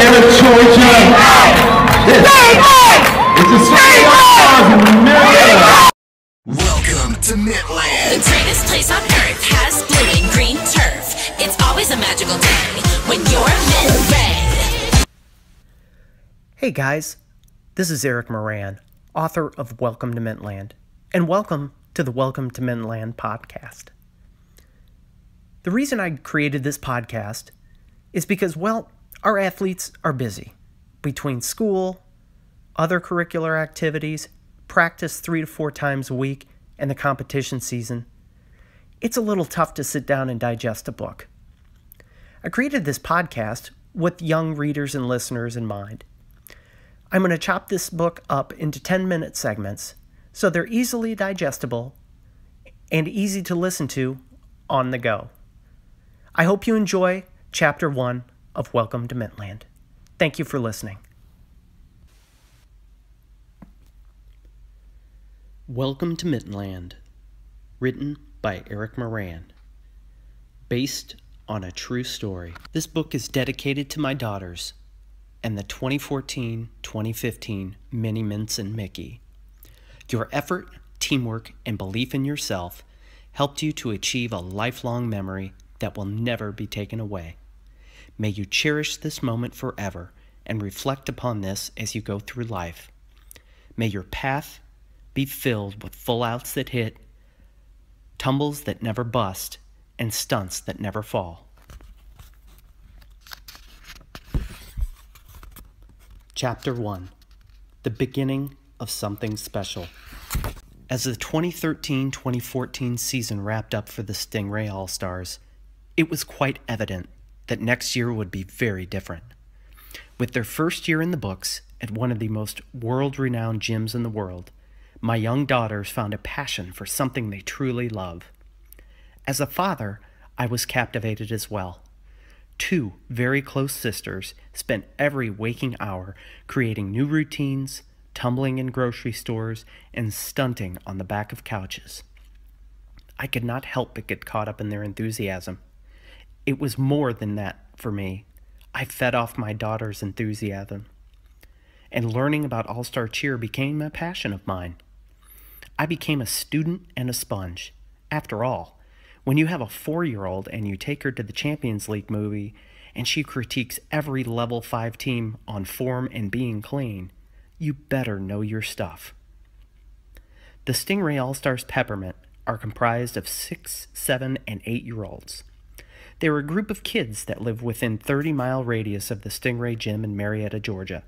state of Georgia. This is State. Welcome to The greatest place on earth has blue and green turf. It's always a magical day when you're mid red. Hey guys, this is Eric Moran, author of Welcome to Mintland, and welcome to the Welcome to Mintland podcast. The reason I created this podcast is because, well, our athletes are busy. Between school, other curricular activities, practice three to four times a week, and the competition season, it's a little tough to sit down and digest a book. I created this podcast with young readers and listeners in mind. I'm going to chop this book up into 10 minute segments so they're easily digestible and easy to listen to on the go. I hope you enjoy chapter one of Welcome to Mintland. Thank you for listening. Welcome to Mintland, written by Eric Moran, based on a true story. This book is dedicated to my daughters and the 2014 2015 Mini Mints and Mickey. Your effort, teamwork, and belief in yourself helped you to achieve a lifelong memory that will never be taken away. May you cherish this moment forever and reflect upon this as you go through life. May your path be filled with full outs that hit, tumbles that never bust, and stunts that never fall. Chapter 1 The Beginning of Something Special. As the 2013 2014 season wrapped up for the Stingray All Stars, it was quite evident that next year would be very different. With their first year in the books at one of the most world renowned gyms in the world, my young daughters found a passion for something they truly love. As a father, I was captivated as well. Two very close sisters spent every waking hour creating new routines, tumbling in grocery stores, and stunting on the back of couches. I could not help but get caught up in their enthusiasm. It was more than that for me. I fed off my daughter's enthusiasm. And learning about All Star Cheer became a passion of mine. I became a student and a sponge. After all, when you have a four year old and you take her to the Champions League movie and she critiques every level 5 team on form and being clean, you better know your stuff. The Stingray All Stars Peppermint are comprised of 6, 7, and 8 year olds. They are a group of kids that live within 30 mile radius of the Stingray Gym in Marietta, Georgia.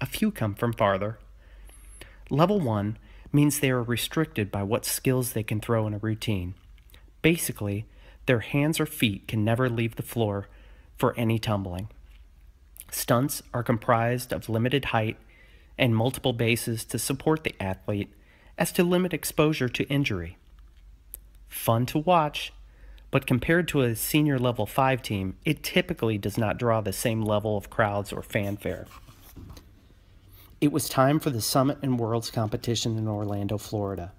A few come from farther. Level 1 means they are restricted by what skills they can throw in a routine. Basically, their hands or feet can never leave the floor for any tumbling. Stunts are comprised of limited height and multiple bases to support the athlete as to limit exposure to injury. Fun to watch, but compared to a senior level 5 team, it typically does not draw the same level of crowds or fanfare. It was time for the Summit and Worlds competition in Orlando, Florida.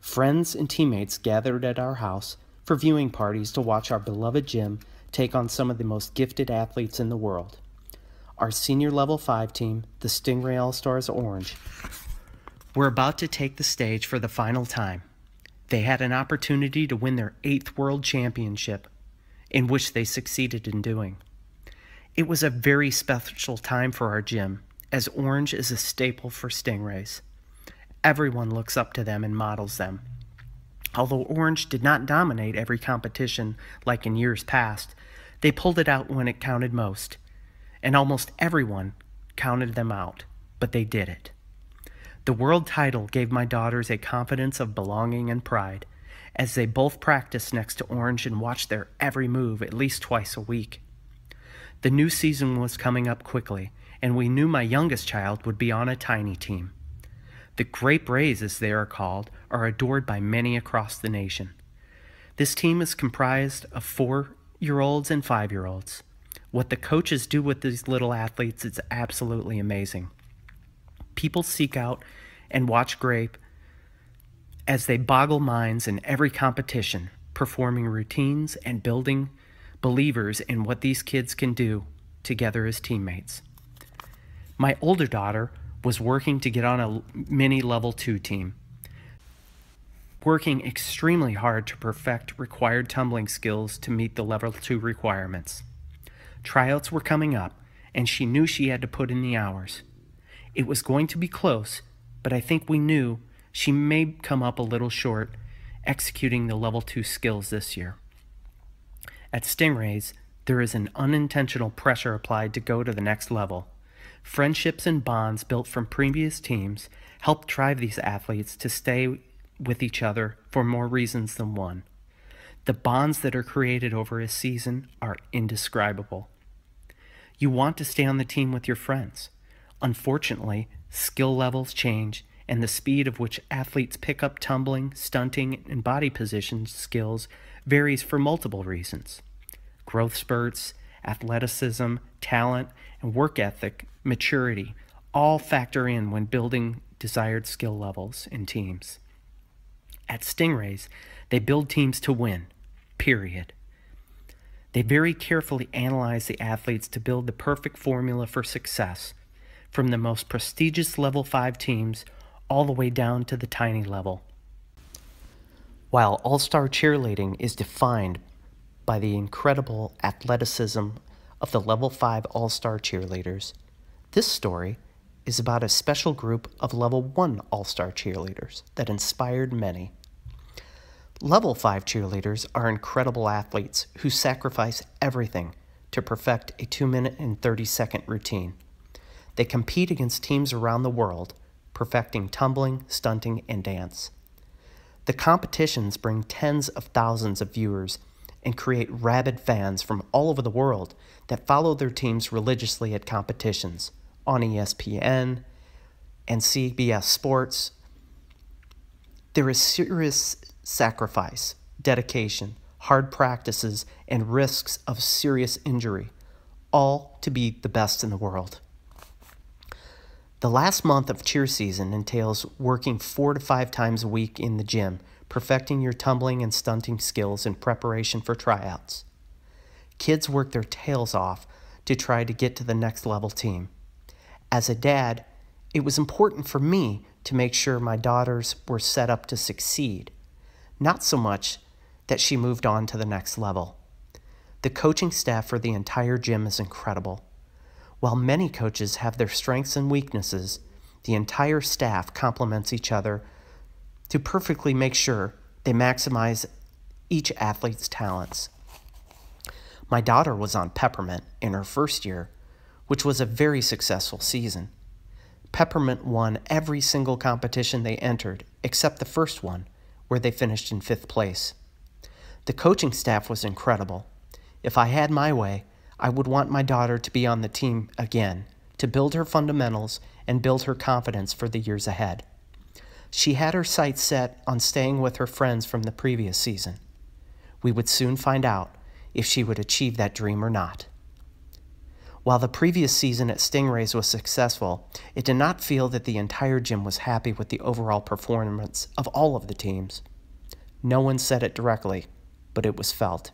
Friends and teammates gathered at our house for viewing parties to watch our beloved gym take on some of the most gifted athletes in the world. Our senior level 5 team, the Stingray All Stars Orange, were about to take the stage for the final time. They had an opportunity to win their eighth world championship, in which they succeeded in doing. It was a very special time for our gym, as Orange is a staple for Stingrays. Everyone looks up to them and models them. Although Orange did not dominate every competition like in years past, they pulled it out when it counted most, and almost everyone counted them out, but they did it. The world title gave my daughters a confidence of belonging and pride, as they both practiced next to Orange and watched their every move at least twice a week. The new season was coming up quickly, and we knew my youngest child would be on a tiny team. The Grape Rays, as they are called, are adored by many across the nation. This team is comprised of four year olds and five year olds. What the coaches do with these little athletes is absolutely amazing. People seek out and watch Grape as they boggle minds in every competition, performing routines and building believers in what these kids can do together as teammates. My older daughter was working to get on a mini level 2 team, working extremely hard to perfect required tumbling skills to meet the level 2 requirements. Tryouts were coming up, and she knew she had to put in the hours. It was going to be close, but I think we knew she may come up a little short executing the level 2 skills this year. At Stingrays, there is an unintentional pressure applied to go to the next level. Friendships and bonds built from previous teams help drive these athletes to stay with each other for more reasons than one. The bonds that are created over a season are indescribable. You want to stay on the team with your friends. Unfortunately, skill levels change and the speed of which athletes pick up tumbling, stunting, and body position skills varies for multiple reasons. Growth spurts, athleticism, talent, and work ethic, maturity all factor in when building desired skill levels in teams. At Stingrays, they build teams to win, period. They very carefully analyze the athletes to build the perfect formula for success, from the most prestigious level 5 teams all the way down to the tiny level. While all star cheerleading is defined by the incredible athleticism of the level 5 all star cheerleaders, this story is about a special group of level 1 all star cheerleaders that inspired many. Level 5 cheerleaders are incredible athletes who sacrifice everything to perfect a 2 minute and 30 second routine. They compete against teams around the world perfecting tumbling, stunting, and dance. The competitions bring tens of thousands of viewers and create rabid fans from all over the world that follow their teams religiously at competitions on ESPN and CBS Sports. There is serious sacrifice, dedication, hard practices, and risks of serious injury, all to be the best in the world. The last month of cheer season entails working four to five times a week in the gym, perfecting your tumbling and stunting skills in preparation for tryouts. Kids work their tails off to try to get to the next level team. As a dad, it was important for me to make sure my daughters were set up to succeed, not so much that she moved on to the next level. The coaching staff for the entire gym is incredible. While many coaches have their strengths and weaknesses, the entire staff complements each other to perfectly make sure they maximize each athlete's talents. My daughter was on Peppermint in her first year, which was a very successful season. Peppermint won every single competition they entered, except the first one, where they finished in fifth place. The coaching staff was incredible. If I had my way, I would want my daughter to be on the team again, to build her fundamentals and build her confidence for the years ahead. She had her sights set on staying with her friends from the previous season. We would soon find out if she would achieve that dream or not. While the previous season at Stingrays was successful, it did not feel that the entire gym was happy with the overall performance of all of the teams. No one said it directly, but it was felt.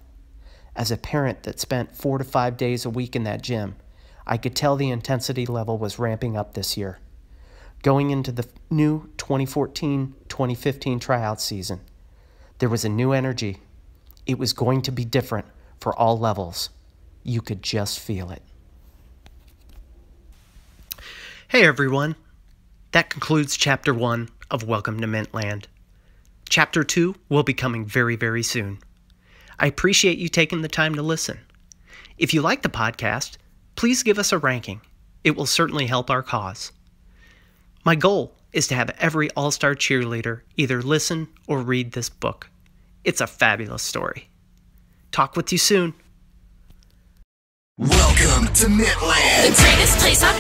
As a parent that spent four to five days a week in that gym, I could tell the intensity level was ramping up this year. Going into the new 2014 2015 tryout season, there was a new energy. It was going to be different for all levels. You could just feel it. Hey everyone. That concludes chapter one of Welcome to Mintland. Chapter two will be coming very, very soon. I appreciate you taking the time to listen. If you like the podcast, please give us a ranking. It will certainly help our cause. My goal is to have every All Star cheerleader either listen or read this book. It's a fabulous story. Talk with you soon. Welcome to Mintland, The greatest place on